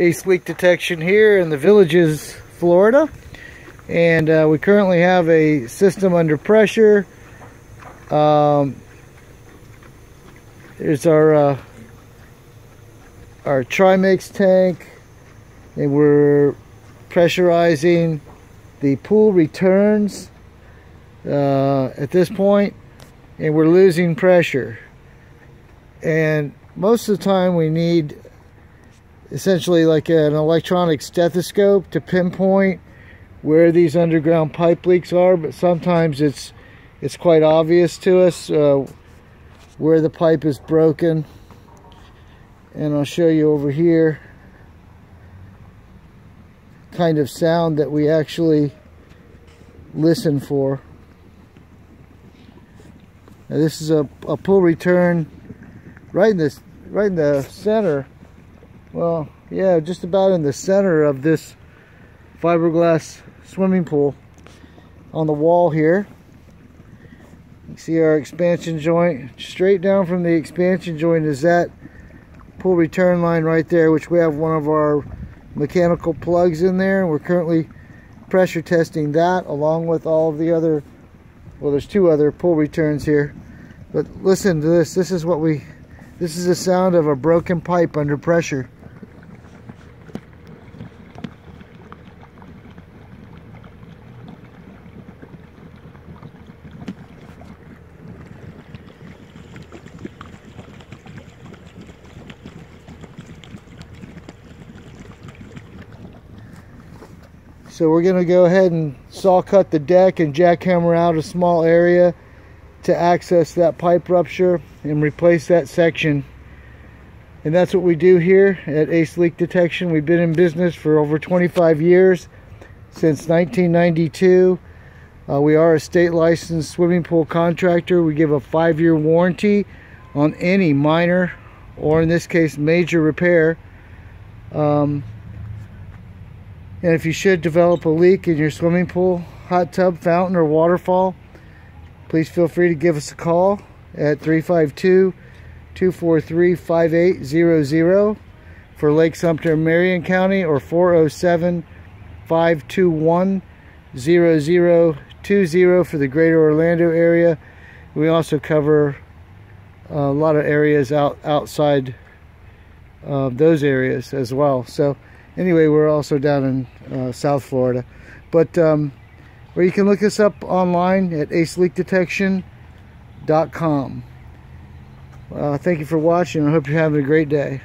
Ace Leak Detection here in the Villages, Florida. And uh, we currently have a system under pressure. Um, there's our uh, our Trimix tank. And we're pressurizing the pool returns uh, at this point and we're losing pressure and most of the time we need essentially like an electronic stethoscope to pinpoint where these underground pipe leaks are but sometimes it's it's quite obvious to us uh, where the pipe is broken. And I'll show you over here kind of sound that we actually listen for. Now this is a, a pool return right in this right in the center well yeah just about in the center of this fiberglass swimming pool on the wall here. You see our expansion joint. Straight down from the expansion joint is that pool return line right there which we have one of our mechanical plugs in there. And we're currently pressure testing that along with all of the other well there's two other pool returns here. But listen to this. This is what we this is the sound of a broken pipe under pressure So we're gonna go ahead and saw cut the deck and jackhammer out a small area to access that pipe rupture and replace that section. And that's what we do here at Ace Leak Detection. We've been in business for over 25 years, since 1992. Uh, we are a state licensed swimming pool contractor. We give a five-year warranty on any minor, or in this case, major repair. Um, and if you should develop a leak in your swimming pool, hot tub, fountain, or waterfall, please feel free to give us a call at 352-243-5800 for Lake Sumter, Marion County, or 407-521-0020 for the greater Orlando area. We also cover a lot of areas out outside of those areas as well. So anyway, we're also down in uh, South Florida. But, um, or you can look us up online at aceleakdetection.com. Uh, thank you for watching. I hope you're having a great day.